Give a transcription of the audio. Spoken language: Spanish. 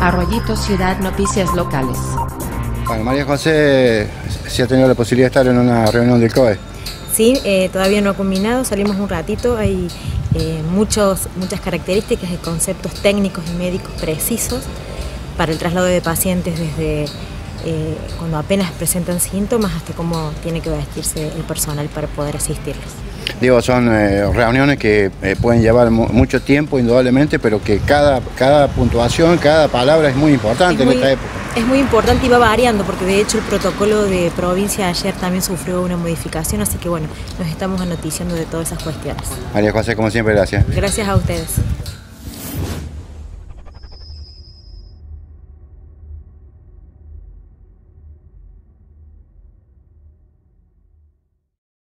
Arroyito Ciudad Noticias Locales. Bueno, María José, si ha tenido la posibilidad de estar en una reunión del COE. Sí, eh, todavía no ha combinado, salimos un ratito, hay eh, muchos, muchas características y conceptos técnicos y médicos precisos para el traslado de pacientes desde eh, cuando apenas presentan síntomas hasta cómo tiene que vestirse el personal para poder asistirles. Digo, son eh, reuniones que eh, pueden llevar mucho tiempo, indudablemente, pero que cada, cada puntuación, cada palabra es muy importante en esta época. Es muy importante y va variando, porque de hecho el protocolo de provincia ayer también sufrió una modificación, así que bueno, nos estamos anoticiando de todas esas cuestiones. María José, como siempre, gracias. Gracias a ustedes.